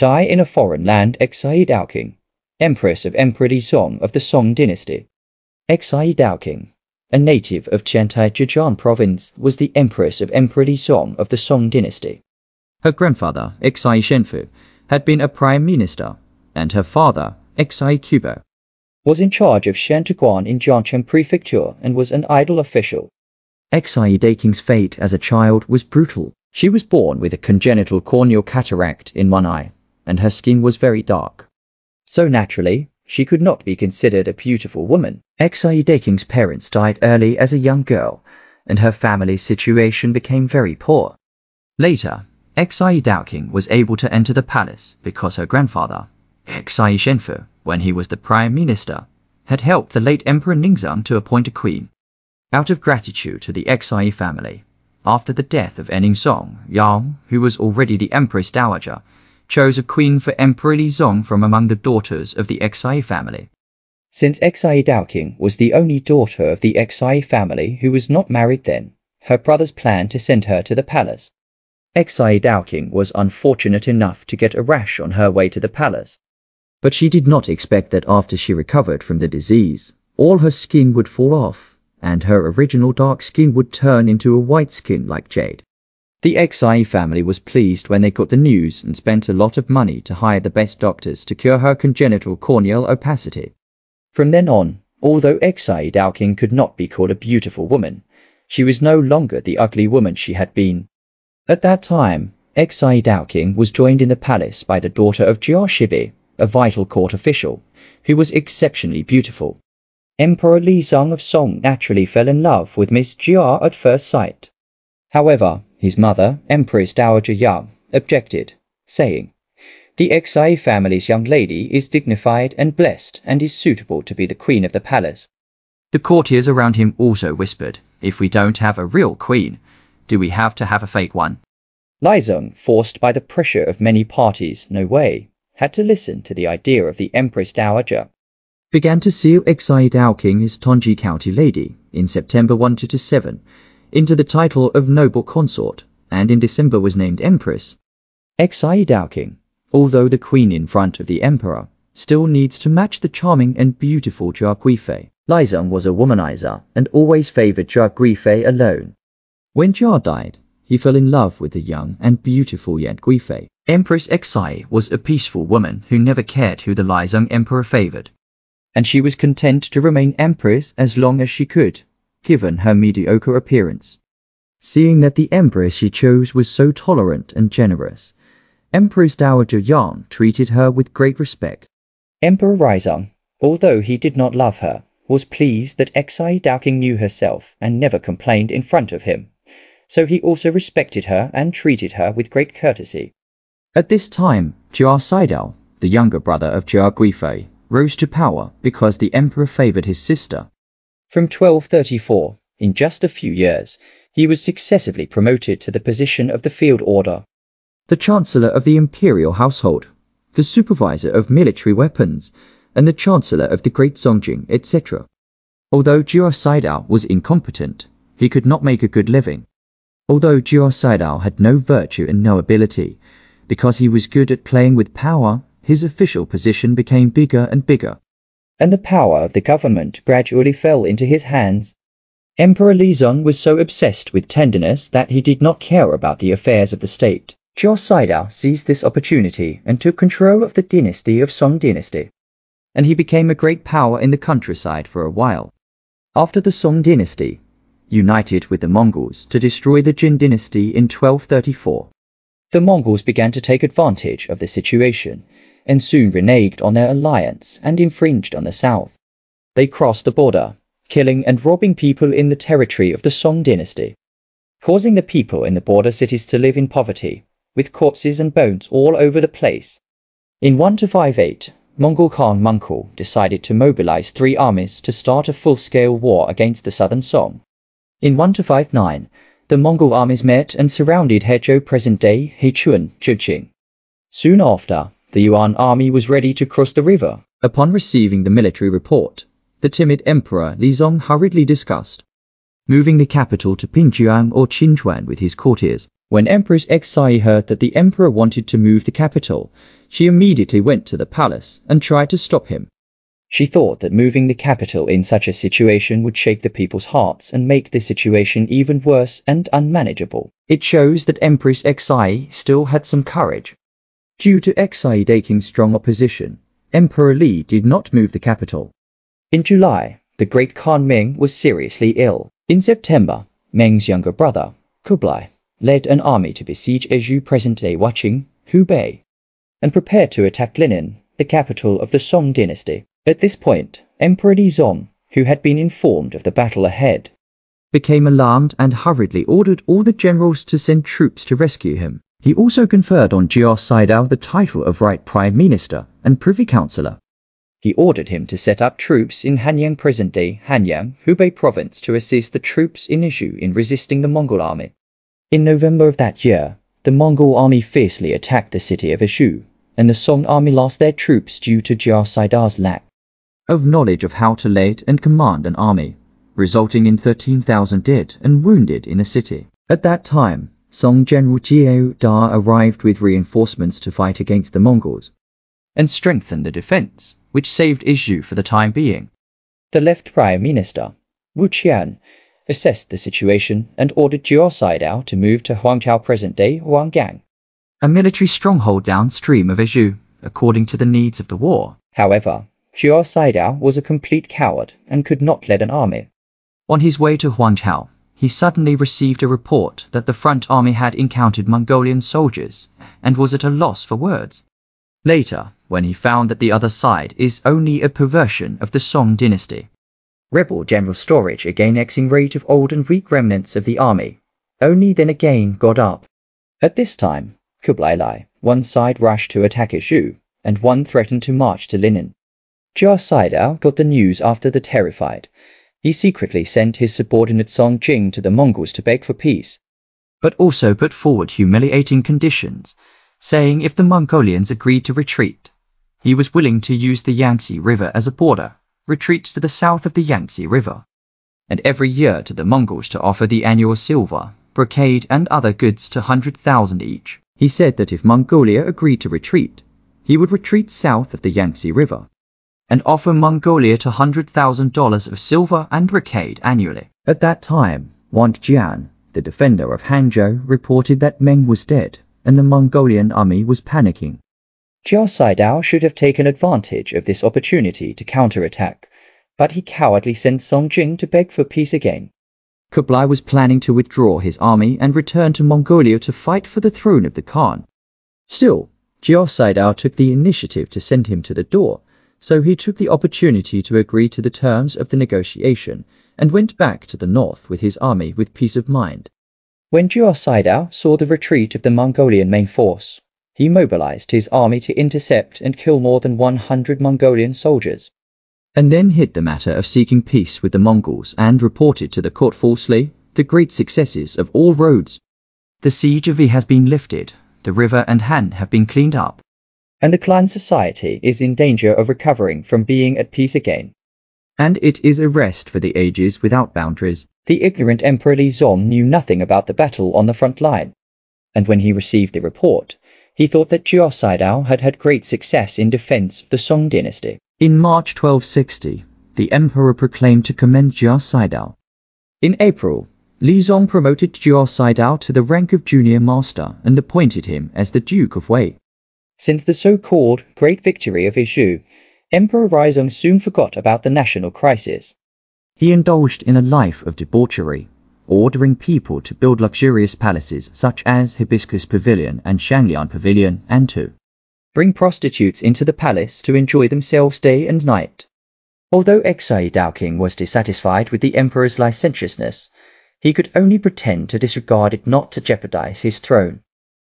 Die in a foreign land Xie Daoqing, Empress of Emperor Lizong of the Song dynasty. Xie Daoqing, a native of Tiantai Zhejiang province, was the Empress of Emperor Lizong of the Song dynasty. Her grandfather, Xie Shenfu, had been a prime minister, and her father, Xie Kubo, was in charge of Shantuguan in Jiangcheng Prefecture and was an idle official. Xie Daoqing's fate as a child was brutal. She was born with a congenital corneal cataract in one eye, and her skin was very dark. So naturally, she could not be considered a beautiful woman. Xie Daoqing's parents died early as a young girl, and her family's situation became very poor. Later, Xie Daoqing was able to enter the palace because her grandfather, Xie Shenfu, when he was the prime minister, had helped the late Emperor Ningzong to appoint a queen. Out of gratitude to the Xie family, after the death of Ningzong, Yang, who was already the Empress Dowager, chose a queen for Emperor Li Zong from among the daughters of the Xie family. Since Xie Daoqing was the only daughter of the Xie family who was not married then, her brothers planned to send her to the palace. Xie Daoqing was unfortunate enough to get a rash on her way to the palace. But she did not expect that after she recovered from the disease, all her skin would fall off, and her original dark skin would turn into a white skin like jade. The Xie family was pleased when they got the news and spent a lot of money to hire the best doctors to cure her congenital corneal opacity. From then on, although Xie Daoqing could not be called a beautiful woman, she was no longer the ugly woman she had been. At that time, Xie Daoqing was joined in the palace by the daughter of Jia Shibi, a vital court official, who was exceptionally beautiful. Emperor Li Zong of Song naturally fell in love with Miss Jia at first sight. However, his mother, Empress Dowager Yang, objected, saying, The Xie family's young lady is dignified and blessed and is suitable to be the queen of the palace. The courtiers around him also whispered, If we don't have a real queen, do we have to have a fake one? Lizong, forced by the pressure of many parties, no way, had to listen to the idea of the Empress Dowager. Began to seal Xie Daoqing his Tongji County lady in September 127 into the title of noble consort, and in December was named Empress. Xie Daoqing, although the queen in front of the emperor, still needs to match the charming and beautiful Jia Guifei. Lizong was a womanizer and always favored Jia Guifei alone. When Jia died, he fell in love with the young and beautiful Yan Guifei. Empress Xie was a peaceful woman who never cared who the Lizong emperor favored. And she was content to remain empress as long as she could, given her mediocre appearance. Seeing that the empress she chose was so tolerant and generous, Empress Dowager Yang treated her with great respect. Emperor Raizong, although he did not love her, was pleased that Xie Daoqing knew herself and never complained in front of him so he also respected her and treated her with great courtesy. At this time, Jia Saidao, the younger brother of Jia Guifei, rose to power because the emperor favored his sister. From 1234, in just a few years, he was successively promoted to the position of the field order, the chancellor of the imperial household, the supervisor of military weapons, and the chancellor of the great Zongjing, etc. Although Jia Saidao was incompetent, he could not make a good living. Although Jia Saidao had no virtue and no ability, because he was good at playing with power, his official position became bigger and bigger. And the power of the government gradually fell into his hands. Emperor Lizong was so obsessed with tenderness that he did not care about the affairs of the state. Jia Saidao seized this opportunity and took control of the dynasty of Song dynasty. And he became a great power in the countryside for a while. After the Song dynasty, united with the Mongols to destroy the Jin dynasty in 1234. The Mongols began to take advantage of the situation and soon reneged on their alliance and infringed on the south. They crossed the border, killing and robbing people in the territory of the Song dynasty, causing the people in the border cities to live in poverty, with corpses and bones all over the place. In 1258, Mongol Khan Munkul decided to mobilize three armies to start a full-scale war against the southern Song. In 1259, the Mongol armies met and surrounded Hezhou present-day Hechuan, Zhejiang. Soon after, the Yuan army was ready to cross the river. Upon receiving the military report, the timid emperor Lizong hurriedly discussed moving the capital to Pingjuan or Qinchuan with his courtiers. When Empress Xie heard that the emperor wanted to move the capital, she immediately went to the palace and tried to stop him. She thought that moving the capital in such a situation would shake the people's hearts and make the situation even worse and unmanageable. It shows that Empress Xie still had some courage. Due to Xie Daoqing's strong opposition, Emperor Li did not move the capital. In July, the great Khan Meng was seriously ill. In September, Meng's younger brother, Kublai, led an army to besiege Eju present-day Huaqing, Hubei, and prepared to attack Linan, the capital of the Song dynasty. At this point, Emperor Lizong, who had been informed of the battle ahead, became alarmed and hurriedly ordered all the generals to send troops to rescue him. He also conferred on Jia Saidao the title of Right Prime Minister and Privy Councillor. He ordered him to set up troops in Hanyang present-day Hanyang, Hubei province to assist the troops in Eju in resisting the Mongol army. In November of that year, the Mongol army fiercely attacked the city of Eju, and the Song army lost their troops due to Jia Saidao's lack of knowledge of how to lead and command an army, resulting in 13,000 dead and wounded in the city. At that time, Song General Jiao Da arrived with reinforcements to fight against the Mongols and strengthen the defense, which saved Eju for the time being. The left Prime Minister, Wu Qian, assessed the situation and ordered Jia Saidao to move to Huangchao present-day Huanggang, a military stronghold downstream of Eju, according to the needs of the war. However, Jia Saidao was a complete coward and could not lead an army. On his way to Huangchao, he suddenly received a report that the front army had encountered Mongolian soldiers and was at a loss for words. Later, when he found that the other side is only a perversion of the Song dynasty, rebel general storage again exing rate of old and weak remnants of the army, only then again got up. At this time, Kublai Lai, one side rushed to attack Eju, and one threatened to march to Linan. Jia Saidao got the news after the terrified, he secretly sent his subordinate Song Jing to the Mongols to beg for peace, but also put forward humiliating conditions, saying if the Mongolians agreed to retreat, he was willing to use the Yangtze River as a border, retreat to the south of the Yangtze River, and every year to the Mongols to offer the annual silver, brocade and other goods to 100,000 each. He said that if Mongolia agreed to retreat, he would retreat south of the Yangtze River and offer Mongolia $100,000 of silver and brocade annually. At that time, Wang Jian, the defender of Hangzhou, reported that Meng was dead and the Mongolian army was panicking. Jia Saidao should have taken advantage of this opportunity to counterattack, but he cowardly sent Song Jing to beg for peace again. Kublai was planning to withdraw his army and return to Mongolia to fight for the throne of the Khan. Still, Jia Saidao took the initiative to send him to the door so he took the opportunity to agree to the terms of the negotiation and went back to the north with his army with peace of mind. When Jia Saidao saw the retreat of the Mongolian main force, he mobilized his army to intercept and kill more than 100 Mongolian soldiers, and then hid the matter of seeking peace with the Mongols and reported to the court falsely the great successes of all roads. The siege of Yi has been lifted, the river and Han have been cleaned up, and the clan society is in danger of recovering from being at peace again. And it is a rest for the ages without boundaries. The ignorant Emperor Lizong knew nothing about the battle on the front line, and when he received the report, he thought that Jia Saidao had had great success in defense of the Song dynasty. In March 1260, the emperor proclaimed to commend Jia Saidao. In April, Lizong promoted Jia Saidao to the rank of junior master and appointed him as the Duke of Wei. Since the so-called Great Victory of Eju, Emperor Ruizong soon forgot about the national crisis. He indulged in a life of debauchery, ordering people to build luxurious palaces such as Hibiscus Pavilion and Shanglian Pavilion and to bring prostitutes into the palace to enjoy themselves day and night. Although Xie Daoqing was dissatisfied with the emperor's licentiousness, he could only pretend to disregard it not to jeopardize his throne.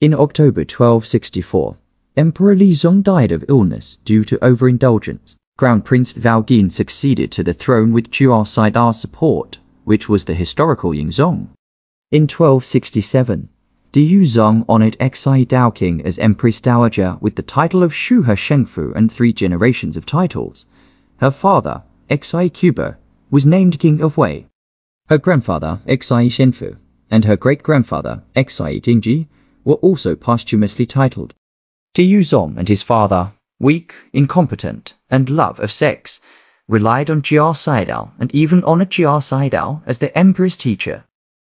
In October 1264, Emperor Lizong died of illness due to overindulgence. Crown Prince Valgin succeeded to the throne with Jia Saidao's support, which was the historical Yingzong. In 1267, Duzong honored Xie Daoqing as Empress Dowager with the title of Shuhe Shengfu and three generations of titles. Her father, Xie Kubo, was named King of Wei. Her grandfather, Xie Shenfu, and her great-grandfather, Xie Dingji, were also posthumously titled. Duzong and his father, weak, incompetent, and love of sex, relied on Jia Saidao and even honored Jia Saidao as the emperor's teacher.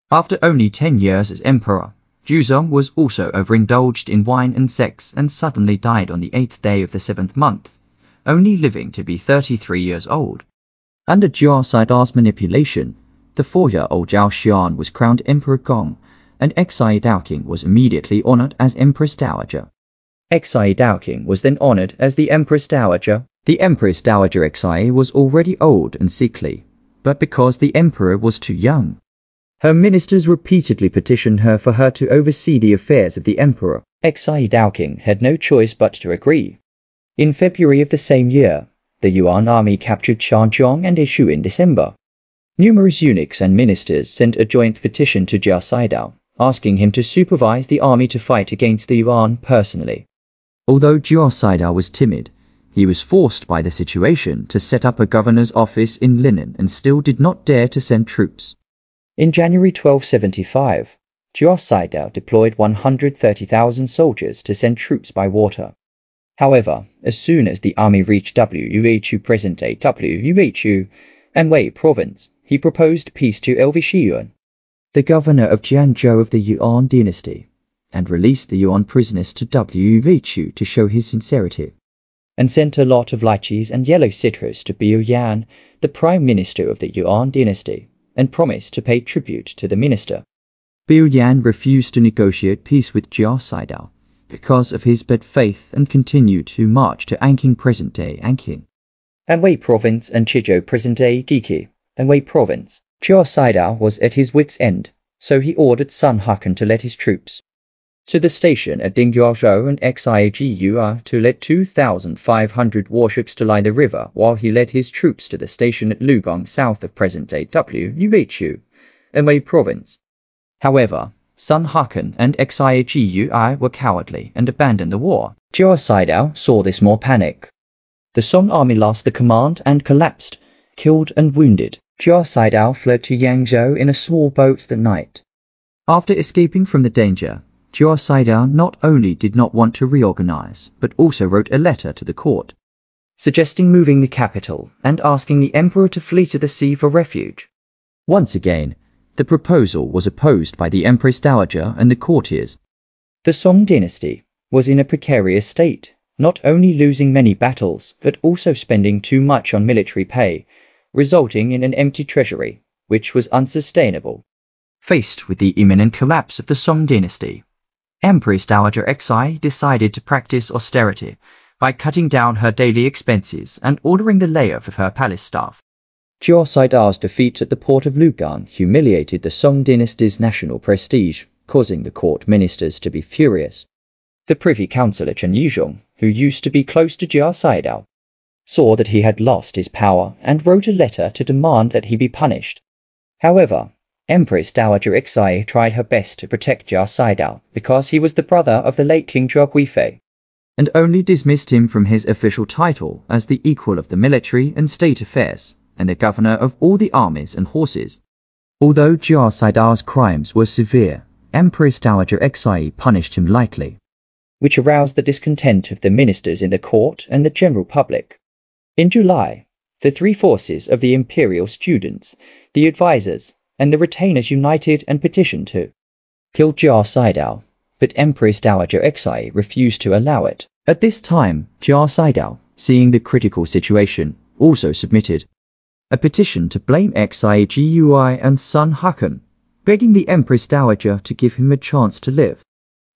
After only 10 years as emperor, Juzong was also overindulged in wine and sex and suddenly died on the eighth day of the seventh month, only living to be 33 years old. Under Jia Saidao's manipulation, the four-year-old Zhao Xian was crowned Emperor Gong, and Xie Daoqing was immediately honored as Empress Dowager. Xie Daoqing was then honored as the Empress Dowager. The Empress Dowager Xie was already old and sickly, but because the emperor was too young, her ministers repeatedly petitioned her for her to oversee the affairs of the emperor. Xie Daoqing had no choice but to agree. In February of the same year, the Yuan army captured Shanzhuang and Ishu in December. Numerous eunuchs and ministers sent a joint petition to Jia Saidao, asking him to supervise the army to fight against the Yuan personally. Although Saidao was timid, he was forced by the situation to set up a governor's office in Linan and still did not dare to send troops. In January 1275, Jia Saidao deployed 130,000 soldiers to send troops by water. However, as soon as the army reached Wuhu present-day Wuhu, Anhui province, he proposed peace to Elvishiyuan, the governor of Jianzhou of the Yuan dynasty, and released the Yuan prisoners to Wuhu to show his sincerity, and sent a lot of lychees and yellow citrus to Biu Yan, the prime minister of the Yuan dynasty and promised to pay tribute to the minister. Biu Yan refused to negotiate peace with Jia Saidao because of his bad faith and continued to march to Anqing present-day Anqing. Anhui province and Chizhou present-day Giki, Anhui province, Jia Saidao was at his wit's end, so he ordered Sun Hukan to let his troops to the station at Dingguozhou and Xiagu to let 2,500 warships to line the river while he led his troops to the station at Lugong south of present-day Wuhu, Anhui province. However, Sun Hukan and Xiagu were cowardly and abandoned the war. Jia Saidao saw this more panic. The Song army lost the command and collapsed, killed and wounded. Jia Saidao fled to Yangzhou in a small boat that night. After escaping from the danger, Saidao not only did not want to reorganize, but also wrote a letter to the court, suggesting moving the capital and asking the emperor to flee to the sea for refuge. Once again, the proposal was opposed by the Empress Dowager and the courtiers. The Song dynasty was in a precarious state, not only losing many battles, but also spending too much on military pay, resulting in an empty treasury, which was unsustainable. Faced with the imminent collapse of the Song dynasty, Empress Dowager Xie decided to practice austerity by cutting down her daily expenses and ordering the layoff of her palace staff. Jia Saidao's defeat at the port of Lugan humiliated the Song dynasty's national prestige, causing the court ministers to be furious. The privy councillor Chen Yuzhong, who used to be close to Jia Saidao, saw that he had lost his power and wrote a letter to demand that he be punished. However, Empress Dowager Xie tried her best to protect Jia Saidao because he was the brother of the late King Zhou Guifei, and only dismissed him from his official title as the equal of the military and state affairs and the governor of all the armies and horses. Although Jia Saidao's crimes were severe, Empress Dowager Xie punished him lightly, which aroused the discontent of the ministers in the court and the general public. In July, the three forces of the imperial students, the advisers, and the retainers united and petitioned to kill Jia Saidao, but Empress Dowager Xie refused to allow it. At this time, Jia Saidao, seeing the critical situation, also submitted a petition to blame Exai Gui and Sun Hukan, begging the Empress Dowager to give him a chance to live.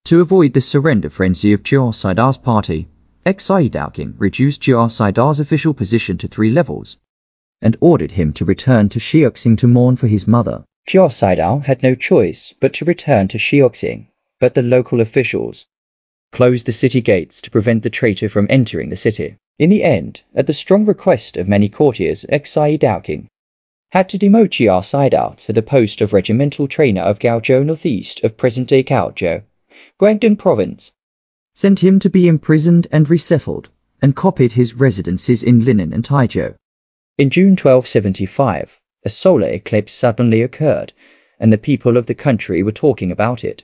To avoid the surrender frenzy of Jia Saidao's party, Xie Daoqing reduced Jia Saidao's official position to three levels, and ordered him to return to Shioxing to mourn for his mother. Jia Saidao had no choice but to return to Shioxing, but the local officials closed the city gates to prevent the traitor from entering the city. In the end, at the strong request of many courtiers, Xie Daoqing had to demote Jia Saidao to the post of regimental trainer of Gaozhou northeast of present-day Gaozhou, Guangdong province, sent him to be imprisoned and resettled, and copied his residences in Linan and Taizhou. In June 1275, a solar eclipse suddenly occurred, and the people of the country were talking about it,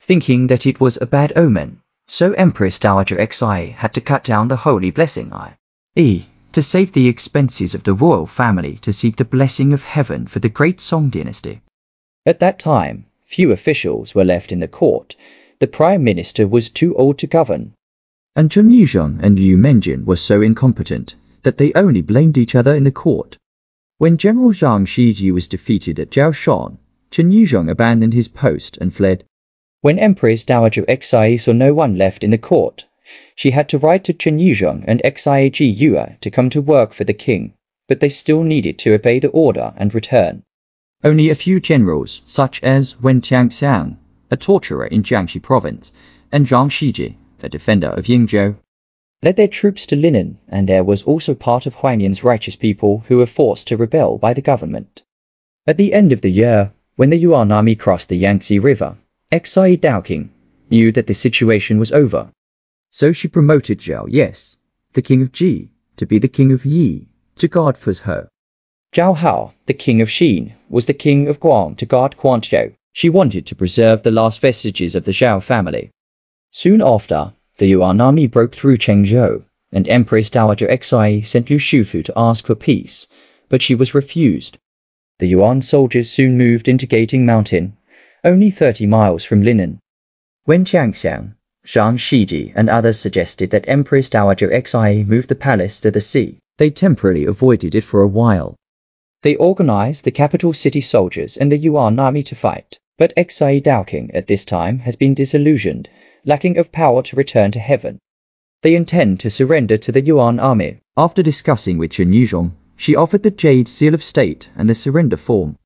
thinking that it was a bad omen. So Empress Dowager Xie had to cut down the holy blessing i.e. to save the expenses of the royal family to seek the blessing of heaven for the great Song dynasty. At that time, few officials were left in the court. The prime minister was too old to govern. And Chen Yizhong and Liu Menjin were so incompetent that they only blamed each other in the court. When General Zhang Shiji was defeated at Jiaoshan, Chen Yizhong abandoned his post and fled. When Empress Dowager Xie saw no one left in the court, she had to write to Chen Yizhong and Xiaji Yue to come to work for the king, but they still needed to obey the order and return. Only a few generals, such as Wen Tianxiang, a torturer in Jiangxi province, and Zhang Shiji, a defender of Yingzhou, led their troops to Linan, and there was also part of Huangyan's righteous people who were forced to rebel by the government. At the end of the year, when the Yuan army crossed the Yangtze River, Xie Daoqing knew that the situation was over. So she promoted Zhao Yes, the king of Ji, to be the king of Yi, to guard for her. Zhao Hao, the king of Xin, was the king of Guang to guard Guangzhou. She wanted to preserve the last vestiges of the Zhao family. Soon after, the Yuan army broke through Chengzhou, and Empress Dowager Xie sent Liu Shufu to ask for peace, but she was refused. The Yuan soldiers soon moved into Gating Mountain, only 30 miles from Linan. When Tianxiang, Zhang Shiji and others suggested that Empress Dowager Xie move the palace to the sea, they temporarily avoided it for a while. They organized the capital city soldiers and the Yuan army to fight, but Xie Daoqing at this time has been disillusioned, lacking of power to return to heaven. They intend to surrender to the Yuan army. After discussing with Chen Yizhong, she offered the Jade Seal of State and the surrender form.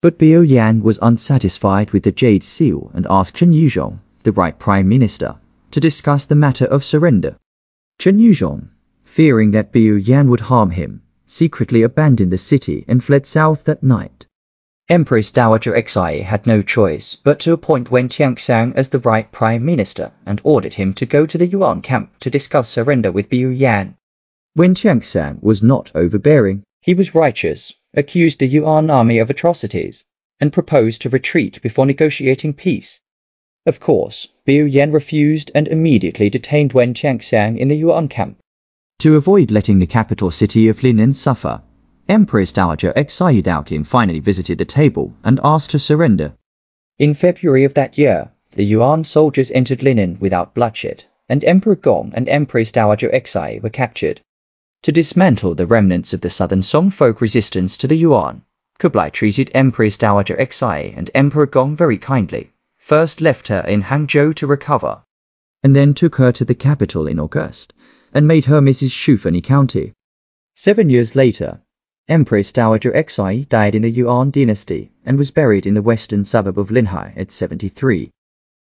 But Biao Yan was unsatisfied with the Jade Seal and asked Chen Yizhong, the right prime minister, to discuss the matter of surrender. Chen Yizhong, fearing that Biao Yan would harm him, secretly abandoned the city and fled south that night. Empress Dowager Xie had no choice but to appoint Wen Tianxiang as the right prime minister and ordered him to go to the Yuan camp to discuss surrender with Biao Yan. Wen Tianxiang was not overbearing. He was righteous, accused the Yuan army of atrocities, and proposed to retreat before negotiating peace. Of course, Biao Yan refused and immediately detained Wen Tianxiang in the Yuan camp. To avoid letting the capital city of Linan suffer, Empress Dowager Daoqing finally visited the table and asked to surrender. In February of that year, the Yuan soldiers entered Linan without bloodshed, and Emperor Gong and Empress Dowager Xie were captured. To dismantle the remnants of the southern Song folk resistance to the Yuan, Kublai treated Empress Dowager Xie and Emperor Gong very kindly, first left her in Hangzhou to recover, and then took her to the capital in August and made her Mrs. Shufani County. Seven years later, Empress Dowager Xie died in the Yuan dynasty and was buried in the western suburb of Linhai at 73.